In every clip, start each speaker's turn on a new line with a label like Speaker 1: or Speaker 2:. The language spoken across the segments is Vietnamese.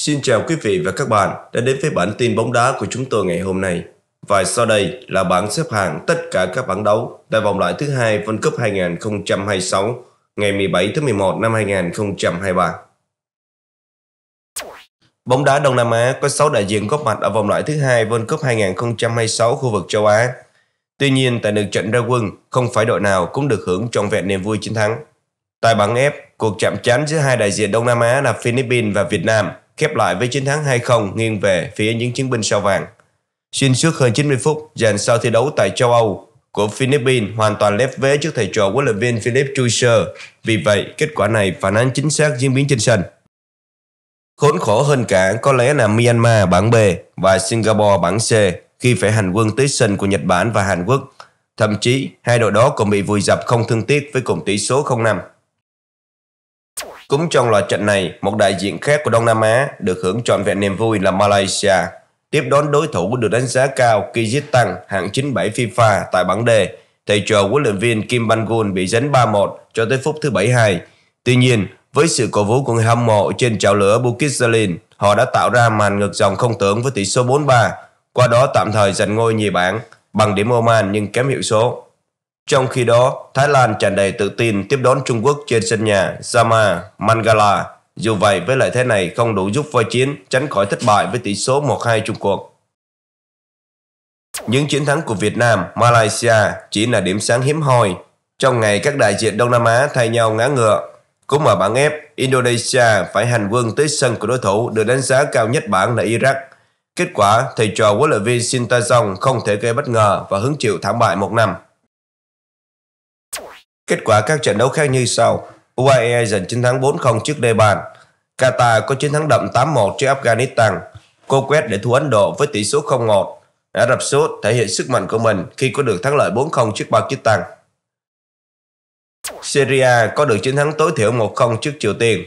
Speaker 1: Xin chào quý vị và các bạn đã đến với bản tin bóng đá của chúng tôi ngày hôm nay. Và sau đây là bảng xếp hạng tất cả các bảng đấu tại vòng loại thứ hai World Cup 2026 ngày 17 tháng 11 năm 2023. Bóng đá Đông Nam Á có 6 đại diện góp mặt ở vòng loại thứ hai World Cup 2026 khu vực châu Á. Tuy nhiên, tại lượt trận ra quân, không phải đội nào cũng được hưởng trọn vẹn niềm vui chiến thắng. Tại bảng F, cuộc chạm trán giữa hai đại diện Đông Nam Á là Philippines và Việt Nam khép lại với chiến thắng 2-0 nghiêng về phía những chiến binh sao vàng. Xuyên suốt hơn 90 phút dành sau thi đấu tại châu Âu của Philippines hoàn toàn lép vế trước thầy trò huấn luyện viên Philip Chuser. Vì vậy, kết quả này phản ánh chính xác diễn biến trên sân. Khốn khổ hơn cả có lẽ là Myanmar bảng B và Singapore bảng C khi phải hành quân tới sân của Nhật Bản và Hàn Quốc. Thậm chí, hai đội đó còn bị vùi dập không thương tiếc với cùng tỷ số 0-5. Cũng trong loạt trận này, một đại diện khác của Đông Nam Á được hưởng trọn vẹn niềm vui là Malaysia. Tiếp đón đối thủ được đánh giá cao Kyrgyzstan hạng 97 FIFA tại bảng D. Thầy trò huấn luyện viên Kim Ban-gun bị dẫn 3-1 cho tới phút thứ 72. Tuy nhiên, với sự cổ vũ của người hâm mộ trên chảo lửa Bukit Jalil, họ đã tạo ra màn ngược dòng không tưởng với tỷ số 4-3, qua đó tạm thời giành ngôi nhì bảng bằng điểm Oman nhưng kém hiệu số. Trong khi đó, Thái Lan tràn đầy tự tin tiếp đón Trung Quốc trên sân nhà Jama Mangala. Dù vậy, với lợi thế này không đủ giúp voi chiến tránh khỏi thất bại với tỷ số 1-2 trung cuộc. Những chiến thắng của Việt Nam, Malaysia chỉ là điểm sáng hiếm hoi. Trong ngày các đại diện Đông Nam Á thay nhau ngã ngựa, cũng ở bảng F, Indonesia phải hành quân tới sân của đối thủ được đánh giá cao nhất bảng là Iraq. Kết quả, thầy trò huấn luyện viên Sintazong không thể gây bất ngờ và hứng chịu thảm bại một năm. Kết quả các trận đấu khác như sau. UAE giành chiến thắng 4-0 trước Lebanon. Qatar có chiến thắng đậm 8-1 trước Afghanistan. Cô quét để thua Ấn Độ với tỷ số 0-1. Ả Rập Xút thể hiện sức mạnh của mình khi có được thắng lợi 4-0 trước Pakistan. Syria có được chiến thắng tối thiểu 1-0 trước Triều Tiên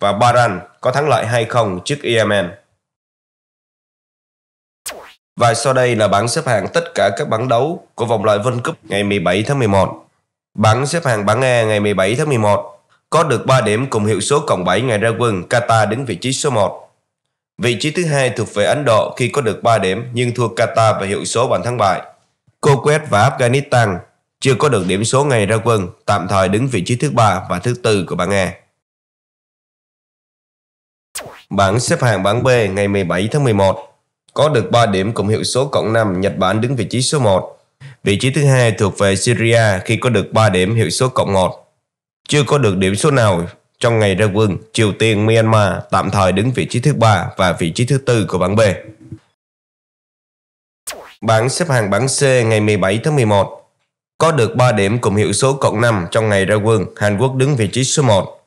Speaker 1: và Bahrain có thắng lợi 2-0 trước Yemen. Và sau đây là bảng xếp hạng tất cả các bảng đấu của vòng loại World Cup ngày 17 tháng 11. Bảng xếp hạng bảng A e ngày 17 tháng 11 có được 3 điểm cùng hiệu số cộng 7 ngày ra quân, Qatar đứng vị trí số 1. Vị trí thứ hai thuộc về Ấn Độ khi có được 3 điểm nhưng thua Qatar về hiệu số bàn thắng bại. Kuwait và Afghanistan chưa có được điểm số ngày ra quân, tạm thời đứng vị trí thứ ba và thứ tư của bảng A. Bảng xếp hạng bảng B ngày 17 tháng 11 có được 3 điểm cùng hiệu số cộng 5, Nhật Bản đứng vị trí số 1. Vị trí thứ hai thuộc về Syria khi có được 3 điểm hiệu số cộng 1. Chưa có được điểm số nào trong ngày ra quân, Triều Tiên, Myanmar tạm thời đứng vị trí thứ ba và vị trí thứ tư của bảng B. Bảng xếp hạng bảng C ngày 17 tháng 11 có được 3 điểm cùng hiệu số cộng 5 trong ngày ra quân, Hàn Quốc đứng vị trí số 1.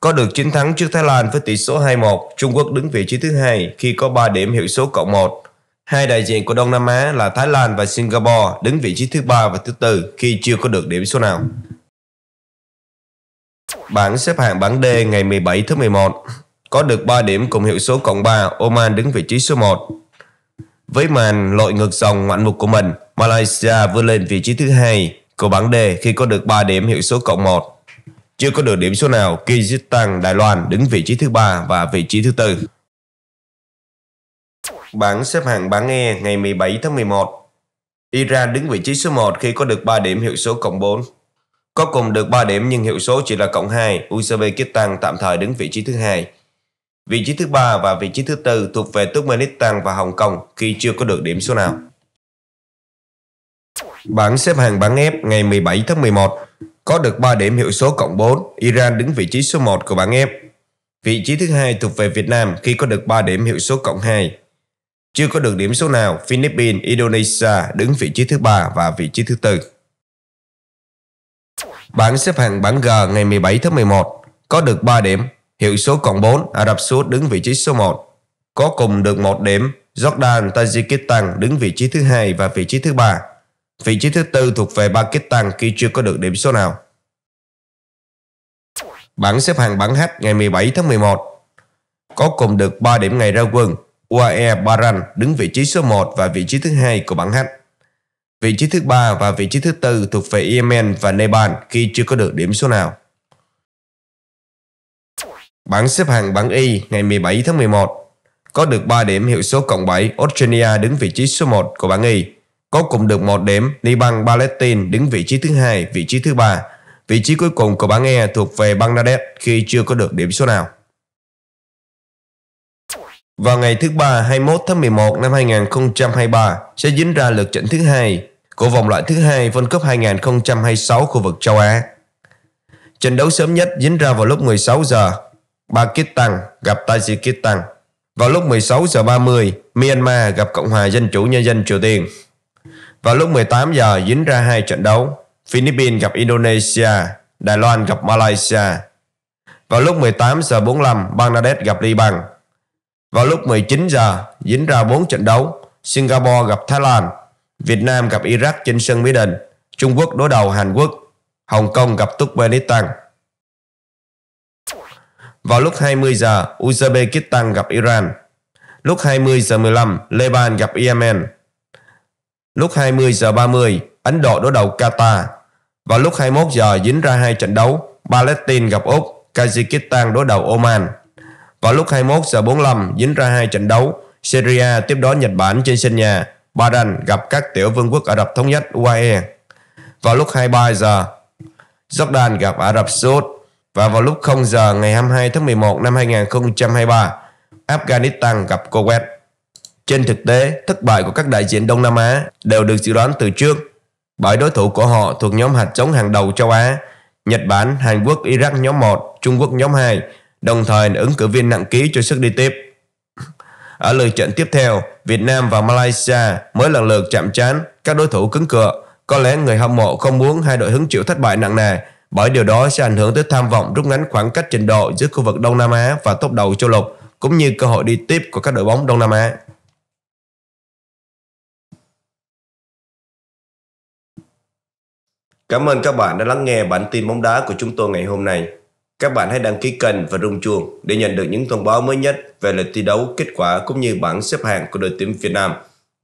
Speaker 1: Có được chiến thắng trước Thái Lan với tỷ số 2-1, Trung Quốc đứng vị trí thứ hai khi có 3 điểm hiệu số cộng 1. Hai đại diện của Đông Nam Á là Thái Lan và Singapore đứng vị trí thứ ba và thứ tư khi chưa có được điểm số nào. Bảng xếp hạng bảng D ngày 17 tháng 11 có được 3 điểm cùng hiệu số cộng 3, Oman đứng vị trí số 1. Với màn lội ngược dòng ngoạn mục của mình, Malaysia vươn lên vị trí thứ hai của bảng D khi có được 3 điểm hiệu số cộng 1. Chưa có được điểm số nào, Kyrgyzstan, Đài Loan đứng vị trí thứ ba và vị trí thứ tư. Bảng xếp hạng bảng E ngày 17 tháng 11 Iran đứng vị trí số 1 khi có được 3 điểm hiệu số cộng 4. Có cùng được 3 điểm nhưng hiệu số chỉ là cộng 2, Uzbekistan tạm thời đứng vị trí thứ hai. Vị trí thứ ba và vị trí thứ tư thuộc về Turkmenistan và Hồng Kông khi chưa có được điểm số nào. Bảng xếp hạng bảng F ngày 17 tháng 11 có được 3 điểm hiệu số cộng 4, Iran đứng vị trí số 1 của bảng F. Vị trí thứ hai thuộc về Việt Nam khi có được 3 điểm hiệu số cộng 2. Chưa có được điểm số nào, Philippines, Indonesia đứng vị trí thứ ba và vị trí thứ tư. Bảng xếp hạng bảng G ngày 17 tháng 11 có được 3 điểm, hiệu số còn 4, Ả Rập Xê Út đứng vị trí số 1. Có cùng được 1 điểm, Jordan, Tajikistan đứng vị trí thứ hai và vị trí thứ ba. Vị trí thứ tư thuộc về Pakistan khi chưa có được điểm số nào. Bảng xếp hạng bảng H ngày 17 tháng 11 có cùng được 3 điểm ngày ra quân. UAE Bahrain đứng vị trí số 1 và vị trí thứ hai của bảng H. Vị trí thứ ba và vị trí thứ tư thuộc về Yemen và Nepal khi chưa có được điểm số nào. Bảng xếp hạng bảng Y ngày 17 tháng 11 có được 3 điểm hiệu số cộng 7, Australia đứng vị trí số 1 của bảng Y. Có cùng được 1 điểm, Liban Palestine đứng vị trí thứ hai, vị trí thứ ba. Vị trí cuối cùng của bảng E thuộc về Bangladesh khi chưa có được điểm số nào. Vào ngày thứ ba 21 tháng 11 năm 2023 sẽ diễn ra lượt trận thứ hai của vòng loại thứ hai World Cup 2026 khu vực châu Á. Trận đấu sớm nhất diễn ra vào lúc 16 giờ. Pakistan gặp Tajikistan. Vào lúc 16 giờ 30, Myanmar gặp Cộng hòa Dân chủ Nhân dân Triều Tiên. Vào lúc 18 giờ diễn ra hai trận đấu. Philippines gặp Indonesia, Đài Loan gặp Malaysia. Vào lúc 18 giờ 45, Bangladesh gặp Liban. Vào lúc 19 giờ diễn ra 4 trận đấu. Singapore gặp Thái Lan, Việt Nam gặp Iraq trên sân Mỹ Đình, Trung Quốc đối đầu Hàn Quốc, Hồng Kông gặp Turkmenistan. Vào lúc 20 giờ, Uzbekistan gặp Iran. Lúc 20 giờ 15, Lebanon gặp Yemen. Lúc 20 giờ 30, Ấn Độ đối đầu Qatar. Vào lúc 21 giờ diễn ra hai trận đấu, Palestine gặp Úc, Kazakhstan đối đầu Oman. Vào lúc 21 giờ 45 diễn ra hai trận đấu, Syria tiếp đón Nhật Bản trên sân nhà, Bahrain gặp các tiểu vương quốc Ả Rập Thống Nhất UAE. Vào lúc 23 giờ, Jordan gặp Ả Rập Xê Út và vào lúc 0 giờ ngày 22 tháng 11 năm 2023, Afghanistan gặp Kuwait. Trên thực tế, thất bại của các đại diện Đông Nam Á đều được dự đoán từ trước bởi đối thủ của họ thuộc nhóm hạt giống hàng đầu châu Á, Nhật Bản, Hàn Quốc, Iraq nhóm 1, Trung Quốc nhóm 2, đồng thời là ứng cử viên nặng ký cho sức đi tiếp. Ở lượt trận tiếp theo, Việt Nam và Malaysia mới lần lượt chạm trán các đối thủ cứng cựa. Có lẽ người hâm mộ không muốn hai đội hứng chịu thất bại nặng nề bởi điều đó sẽ ảnh hưởng tới tham vọng rút ngắn khoảng cách trình độ giữa khu vực Đông Nam Á và top đầu châu lục cũng như cơ hội đi tiếp của các đội bóng Đông Nam Á. Cảm ơn các bạn đã lắng nghe bản tin bóng đá của chúng tôi ngày hôm nay. Các bạn hãy đăng ký kênh và rung chuông để nhận được những thông báo mới nhất về lịch thi đấu, kết quả cũng như bảng xếp hạng của đội tuyển Việt Nam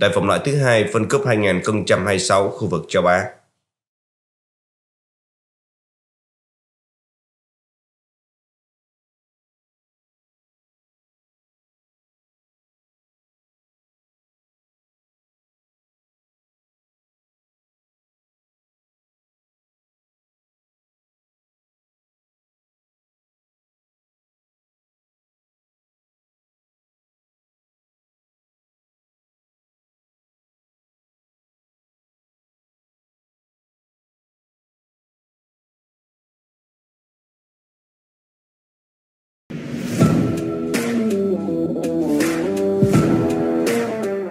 Speaker 1: tại vòng loại thứ hai phân cúp 2026 khu vực châu Á.